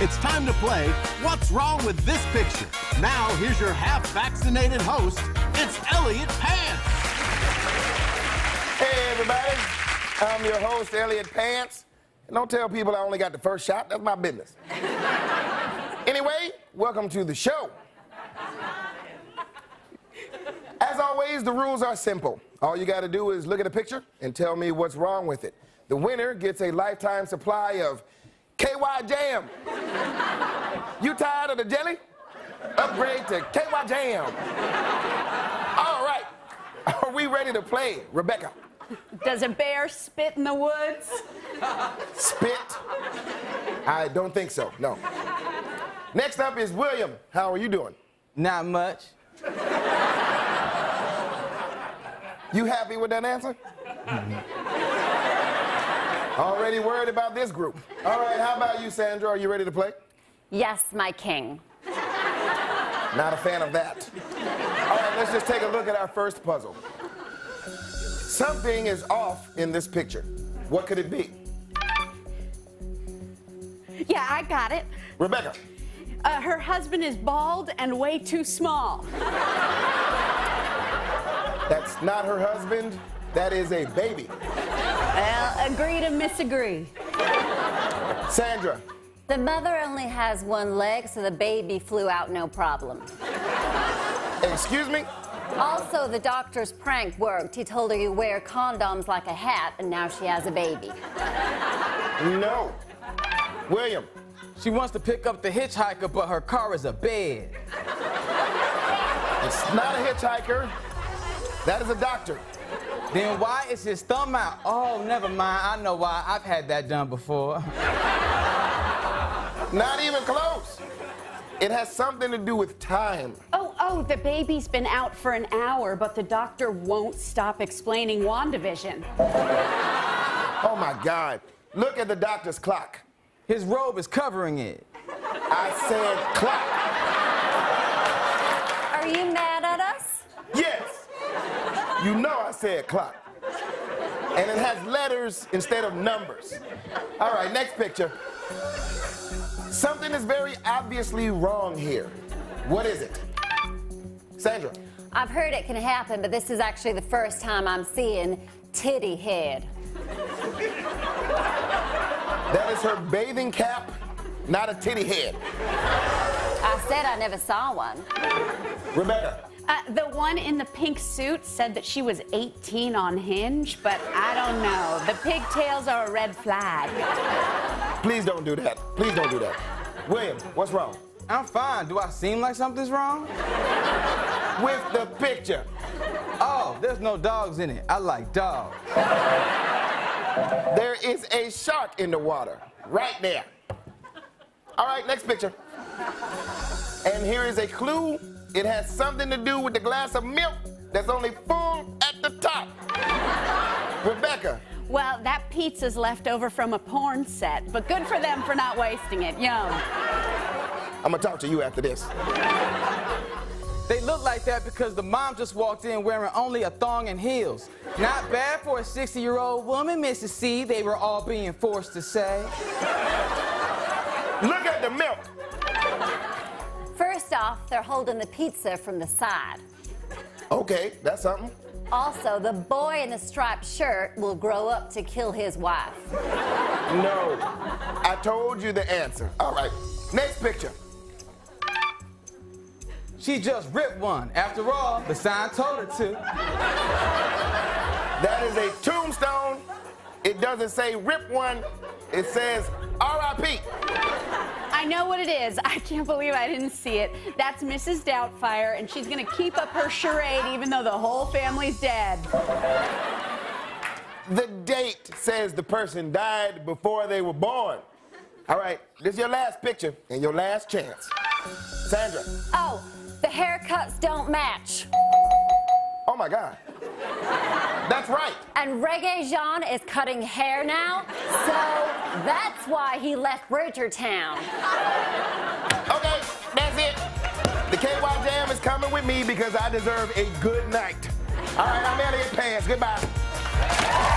It's time to play What's Wrong with This Picture? Now, here's your half vaccinated host. It's Elliott Pants. Hey, everybody. I'm your host, Elliott Pants. And don't tell people I only got the first shot. That's my business. anyway, welcome to the show. As always, the rules are simple. All you got to do is look at a picture and tell me what's wrong with it. The winner gets a lifetime supply of KY Jam. you tired of the jelly? Upgrade to KY Jam. All right. Are we ready to play, Rebecca? Does a bear spit in the woods? Spit? I don't think so, no. Next up is William. How are you doing? Not much. You happy with that answer? Mm-hmm. Already worried about this group. All right, how about you, Sandra? Are you ready to play? Yes, my king. Not a fan of that. All right, let's just take a look at our first puzzle. Something is off in this picture. What could it be? Yeah, I got it. Rebecca. Uh, her husband is bald and way too small. That's not her husband. That is a baby. Well, agree to misagree. Sandra. The mother only has one leg, so the baby flew out no problem. Excuse me? Also, the doctor's prank worked. He told her you wear condoms like a hat, and now she has a baby. No. William. She wants to pick up the hitchhiker, but her car is a bed. It's not a hitchhiker. That is a doctor. Then why is his thumb out? Oh, never mind. I know why. I've had that done before. Not even close. It has something to do with time. Oh, oh, the baby's been out for an hour, but the doctor won't stop explaining WandaVision. Oh my God. Look at the doctor's clock. His robe is covering it. I said clock. Are you mad at us? Yes. You know I said clock. And it has letters instead of numbers. All right, next picture. Something is very obviously wrong here. What is it? Sandra. I've heard it can happen, but this is actually the first time I'm seeing titty head. That is her bathing cap, not a titty head. I said I never saw one. Rebecca. Uh, the one in the pink suit said that she was 18 on Hinge, but I don't know. The pigtails are a red flag. Please don't do that. Please don't do that. William, what's wrong? I'm fine. Do I seem like something's wrong? With the picture. Oh, there's no dogs in it. I like dogs. There is a shark in the water. Right there. All right, next picture. And here is a clue. It has something to do with the glass of milk that's only full at the top. Rebecca. Well, that pizza's left over from a porn set, but good for them for not wasting it. Yum. I'm gonna talk to you after this. They look like that because the mom just walked in wearing only a thong and heels. Not bad for a 60 year old woman, Mrs. C, they were all being forced to say. Look at the milk. Off, they're holding the pizza from the side. Okay, that's something. Also, the boy in the striped shirt will grow up to kill his wife. No. I told you the answer. All right, next picture. She just ripped one. After all, the sign told her to. That is a tombstone. It doesn't say rip one, it says RIP. I know what it is. I can't believe I didn't see it. That's Mrs. Doubtfire, and she's gonna keep up her charade even though the whole family's dead. The date says the person died before they were born. All right, this is your last picture and your last chance. Sandra. Oh, the haircuts don't match. Oh my God. That's right. And Regé-Jean is cutting hair now, so that's why he left Bridgerton. Okay, that's it. The KY Jam is coming with me because I deserve a good night. All right, I'm Elliott Pants. Goodbye.